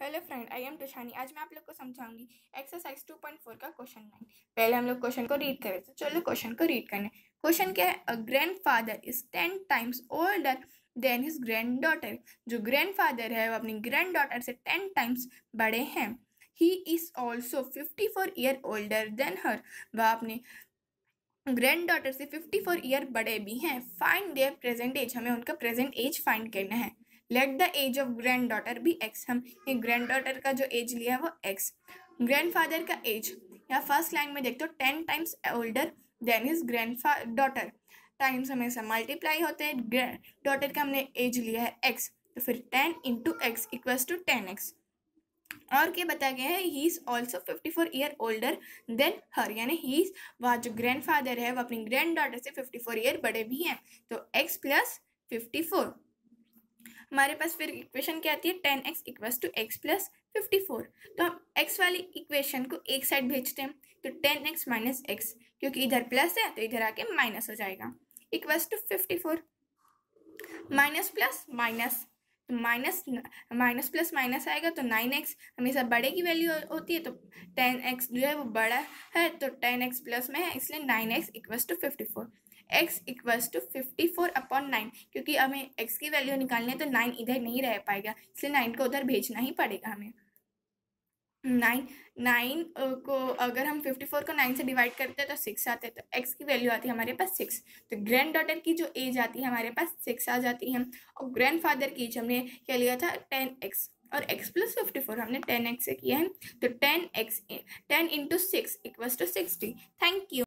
Hello friend, I am Tushani. आज मैं आप लोग को समझाऊँगी एक्सरसाइज 2.4 का क्वेश्चन नाइन पहले हम लोग क्वेश्चन को रीड करें तो चलो क्वेश्चन को रीड करने। क्वेश्चन क्या है? A grandfather is ten times older than his granddaughter जो ग्रैंड फादर है, वो अपनी ग्रैंड डॉटर से टेन टाइम्स बड़े हैं। He is also fifty four year older than her वह अपने ग्रैंड डॉटर से फिफ्टी फोर ईयर बड़े भी हैं। फाइंड देयर प्रेजेंट एज हमें उनका प्रेजेंट एज फाइंड करना है। Let the age of granddaughter भी एक्स हम ग्रैंड डॉटर का जो एज लिया है वो एक्स ग्रैंड फादर का एज या फ़र्स्ट लाइन में देखते हो ten times older than is granddaughter times हमेशा मल्टीप्लाई होते हैं डॉटर का हमने एज लिया है एक्स तो फिर ten into x equals to ten x और क्या बताया गया है? He is also fifty four year older than her यानी ही वह जो ग्रैंड फादर है, वो अपनी ग्रैंड डॉटर से फिफ्टी फोर ईयर बड़े भी हैं. तो एक्स प्लस फिफ्टी फोर हमारे पास फिर इक्वेशन क्या आती है? Ten x equals to x plus fifty four तो हम एक्स वाली इक्वेशन को एक साइड भेजते हैं तो टेन एक्स माइनस एक्स क्योंकि इधर प्लस है तो इधर आके माइनस हो जाएगा। Equals to fifty four minus plus minus तो माइनस माइनस प्लस माइनस आएगा तो नाइन एक्स हमेशा बड़े की वैल्यू होती है तो टेन एक्स जो है वो बड़ा है तो टेन एक्स प्लस में है, इसलिए nine x equals to fifty four x equals to fifty four upon nine क्योंकि हमें एक्स की वैल्यू निकालनी है तो नाइन इधर नहीं रह पाएगा, इसलिए नाइन को उधर भेजना ही पड़ेगा हमें। नाइन नाइन को अगर हम फिफ्टी फोर को नाइन से डिवाइड करते हैं तो सिक्स आते हैं तो एक्स की वैल्यू आती है हमारे पास सिक्स तो ग्रैंड डॉटर की जो एज आती है, हमारे पास सिक्स आ जाती है। और ग्रैंड फादर की एज हमने क्या लिया था टेन एक्स और एक्स प्लस फिफ्टी फोर हमने टेन एक्स से किया है। तो ten x ten into six equals to sixty thank you